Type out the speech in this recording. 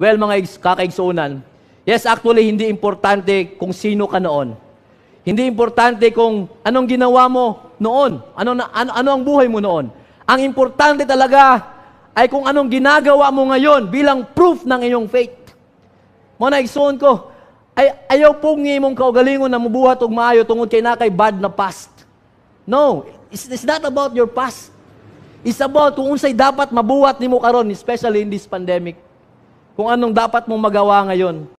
Well, mga igs- kakaigsunan, yes, actually, hindi importante kung sino ka noon. Hindi importante kung anong ginawa mo noon. Ano, ano, ano ang buhay mo noon. Ang importante talaga ay kung anong ginagawa mo ngayon bilang proof ng iyong faith. Mga naigsuon ko, ay ayaw pong imong kaugalingon na mabuhat og maayo tungod kay na kay bad na past. No, it's, it's not about your past. It's about kung unsay dapat mabuhat nimo karon, especially in this pandemic. Kung anong dapat mong magawa ngayon.